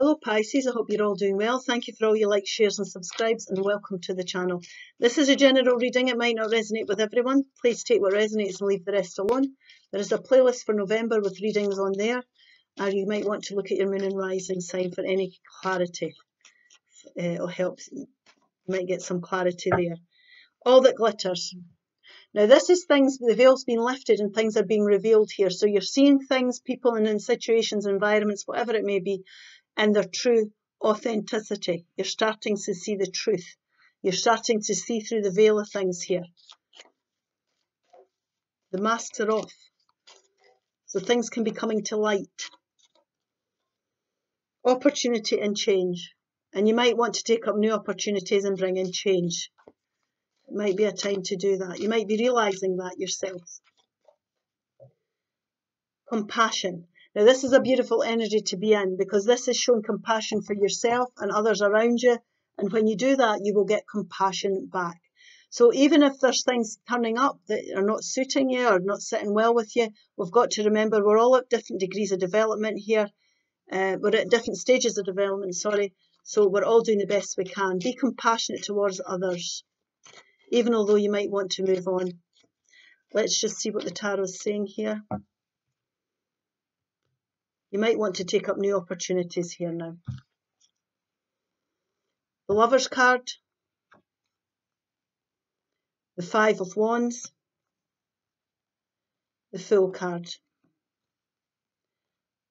Hello Pisces, I hope you're all doing well. Thank you for all your likes, shares and subscribes and welcome to the channel. This is a general reading, it might not resonate with everyone. Please take what resonates and leave the rest alone. There is a playlist for November with readings on there and you might want to look at your moon and rising sign for any clarity uh, or helps. You might get some clarity there. All that glitters. Now this is things, the veil's been lifted and things are being revealed here. So you're seeing things, people and in situations, environments, whatever it may be, and their true authenticity. You're starting to see the truth. You're starting to see through the veil of things here. The masks are off. So things can be coming to light. Opportunity and change. And you might want to take up new opportunities and bring in change. It might be a time to do that. You might be realizing that yourself. Compassion. Now, this is a beautiful energy to be in because this is showing compassion for yourself and others around you. And when you do that, you will get compassion back. So even if there's things turning up that are not suiting you or not sitting well with you, we've got to remember we're all at different degrees of development here. Uh, we're at different stages of development, sorry. So we're all doing the best we can. Be compassionate towards others, even although you might want to move on. Let's just see what the tarot is saying here. You might want to take up new opportunities here now. The Lover's card, the Five of Wands, the Fool card.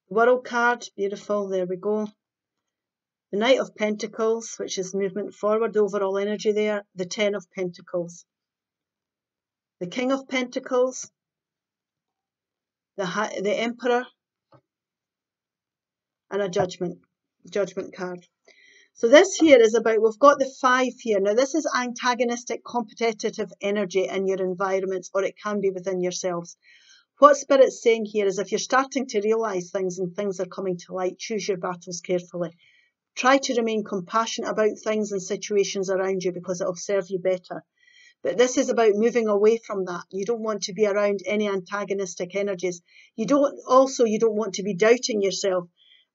The World card, beautiful, there we go. The Knight of Pentacles, which is movement forward, overall energy there. The Ten of Pentacles. The King of Pentacles, the, the Emperor, and a judgment, judgment card. So this here is about, we've got the five here. Now this is antagonistic, competitive energy in your environments, or it can be within yourselves. What Spirit's saying here is if you're starting to realise things and things are coming to light, choose your battles carefully. Try to remain compassionate about things and situations around you because it'll serve you better. But this is about moving away from that. You don't want to be around any antagonistic energies. You don't also you don't want to be doubting yourself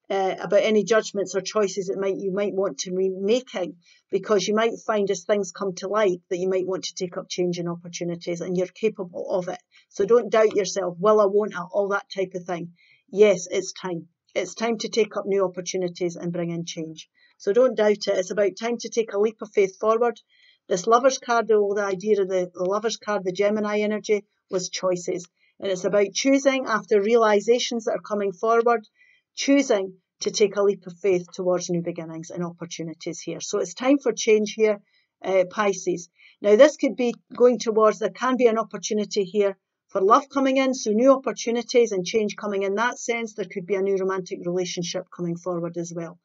uh, about any judgments or choices that might you might want to be making because you might find as things come to light that you might want to take up changing opportunities and you're capable of it. So don't doubt yourself, will I, won't all that type of thing. Yes, it's time. It's time to take up new opportunities and bring in change. So don't doubt it. It's about time to take a leap of faith forward. This lover's card, the idea of the, the lover's card, the Gemini energy, was choices. And it's about choosing after realizations that are coming forward choosing to take a leap of faith towards new beginnings and opportunities here. So it's time for change here, uh, Pisces. Now, this could be going towards, there can be an opportunity here for love coming in, so new opportunities and change coming in that sense. There could be a new romantic relationship coming forward as well.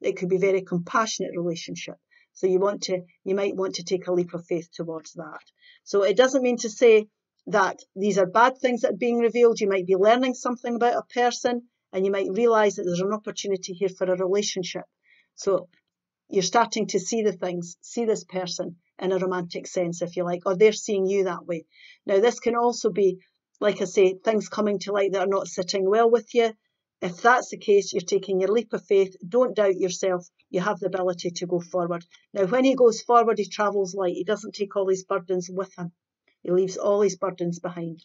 It could be very compassionate relationship. So you want to, you might want to take a leap of faith towards that. So it doesn't mean to say that these are bad things that are being revealed. You might be learning something about a person and you might realize that there's an opportunity here for a relationship. So you're starting to see the things, see this person in a romantic sense, if you like, or they're seeing you that way. Now, this can also be, like I say, things coming to light that are not sitting well with you. If that's the case, you're taking your leap of faith. Don't doubt yourself. You have the ability to go forward. Now, when he goes forward, he travels light. He doesn't take all his burdens with him. He leaves all his burdens behind.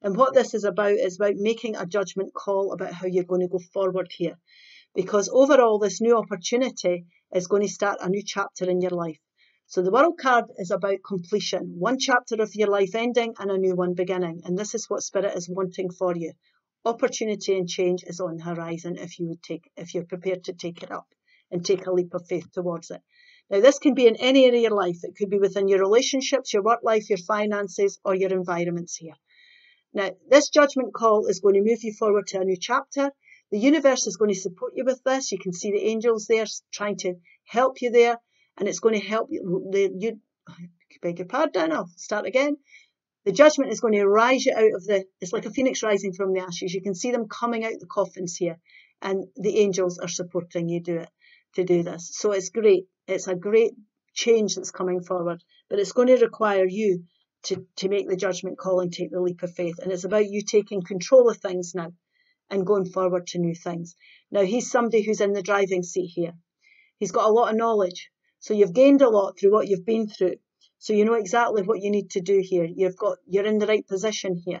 And what this is about is about making a judgment call about how you're going to go forward here. Because overall, this new opportunity is going to start a new chapter in your life. So the World card is about completion, one chapter of your life ending and a new one beginning. And this is what Spirit is wanting for you. Opportunity and change is on the horizon if you would take, if you're prepared to take it up and take a leap of faith towards it. Now, this can be in any area of your life. It could be within your relationships, your work life, your finances, or your environments here. Now, this judgment call is going to move you forward to a new chapter. The universe is going to support you with this. You can see the angels there trying to help you there, and it's going to help you. The, you beg your pardon, I'll start again. The judgment is going to rise you out of the, it's like a phoenix rising from the ashes. You can see them coming out the coffins here, and the angels are supporting you do it, to do this. So it's great. It's a great change that's coming forward, but it's going to require you to, to make the judgment call and take the leap of faith. And it's about you taking control of things now and going forward to new things. Now, he's somebody who's in the driving seat here. He's got a lot of knowledge. So you've gained a lot through what you've been through. So you know exactly what you need to do here. You've got, you're in the right position here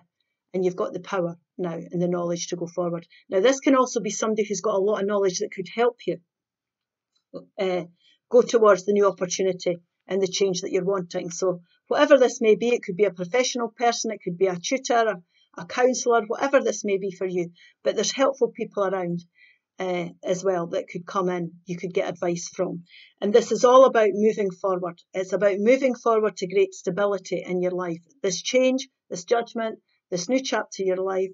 and you've got the power now and the knowledge to go forward. Now, this can also be somebody who's got a lot of knowledge that could help you uh, go towards the new opportunity and the change that you're wanting. So whatever this may be, it could be a professional person, it could be a tutor, a, a counsellor, whatever this may be for you. But there's helpful people around uh, as well that could come in, you could get advice from. And this is all about moving forward. It's about moving forward to great stability in your life. This change, this judgment, this new chapter of your life,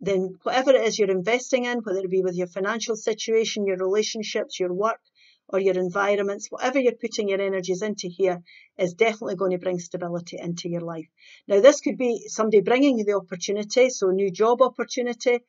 then whatever it is you're investing in, whether it be with your financial situation, your relationships, your work, or your environments, whatever you're putting your energies into here is definitely going to bring stability into your life. Now, this could be somebody bringing you the opportunity, so new job opportunity,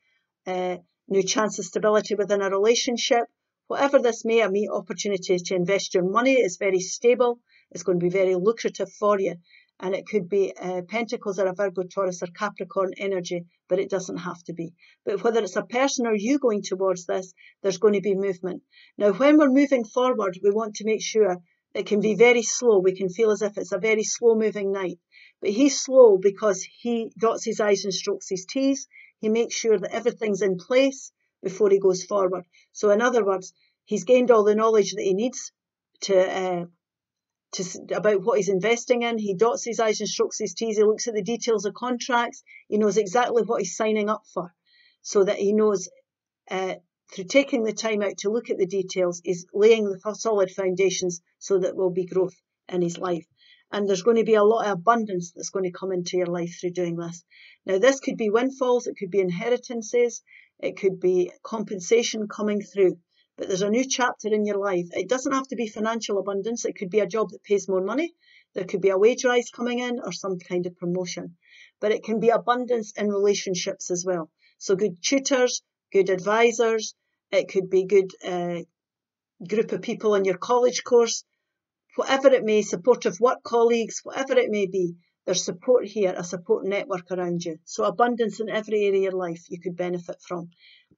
uh, new chance of stability within a relationship, whatever this may be, opportunity to invest your money is very stable. It's going to be very lucrative for you. And it could be uh, Pentacles or a Virgo, Taurus or Capricorn energy, but it doesn't have to be. But whether it's a person or you going towards this, there's going to be movement. Now, when we're moving forward, we want to make sure it can be very slow. We can feel as if it's a very slow moving knight. But he's slow because he dots his I's and strokes his T's. He makes sure that everything's in place before he goes forward. So, in other words, he's gained all the knowledge that he needs to, uh, to about what he's investing in. He dots his I's and strokes his T's. He looks at the details of contracts. He knows exactly what he's signing up for, so that he knows uh, through taking the time out to look at the details, is laying the solid foundations so that will be growth in his life. And there's going to be a lot of abundance that's going to come into your life through doing this. Now, this could be windfalls, it could be inheritances, it could be compensation coming through. But there's a new chapter in your life. It doesn't have to be financial abundance, it could be a job that pays more money, there could be a wage rise coming in, or some kind of promotion. But it can be abundance in relationships as well. So, good tutors, good advisors, it could be good uh, group of people in your college course, whatever it may, supportive work colleagues, whatever it may be. There's support here, a support network around you. So abundance in every area of your life you could benefit from.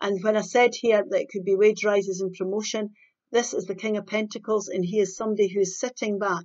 And when I said here that it could be wage rises and promotion, this is the King of Pentacles and he is somebody who's sitting back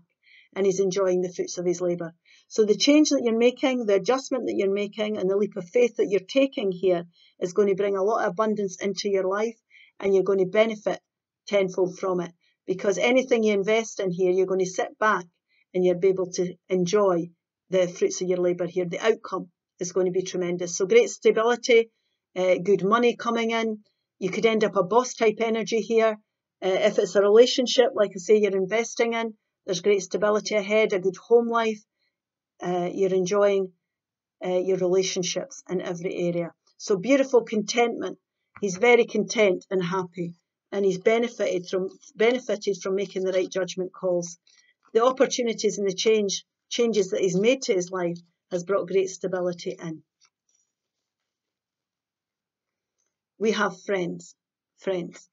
and he's enjoying the fruits of his labour. So the change that you're making, the adjustment that you're making and the leap of faith that you're taking here is going to bring a lot of abundance into your life and you're going to benefit tenfold from it. Because anything you invest in here, you're going to sit back and you'll be able to enjoy the fruits of your labour here. The outcome is going to be tremendous. So great stability, uh, good money coming in. You could end up a boss type energy here. Uh, if it's a relationship, like I say, you're investing in, there's great stability ahead, a good home life. Uh, you're enjoying uh, your relationships in every area. So beautiful contentment. He's very content and happy, and he's benefited from benefited from making the right judgment calls. The opportunities and the change changes that he's made to his life has brought great stability in. We have friends. Friends.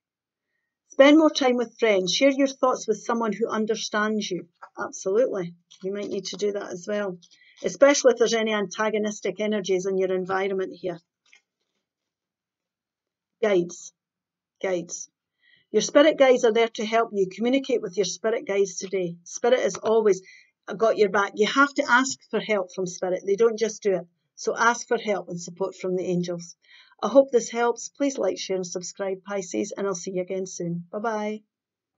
Spend more time with friends. Share your thoughts with someone who understands you. Absolutely. You might need to do that as well, especially if there's any antagonistic energies in your environment here. Guides. Guides. Your spirit guides are there to help you. Communicate with your spirit guides today. Spirit is always got your back. You have to ask for help from Spirit. They don't just do it. So ask for help and support from the angels. I hope this helps. Please like, share and subscribe Pisces and I'll see you again soon. Bye bye.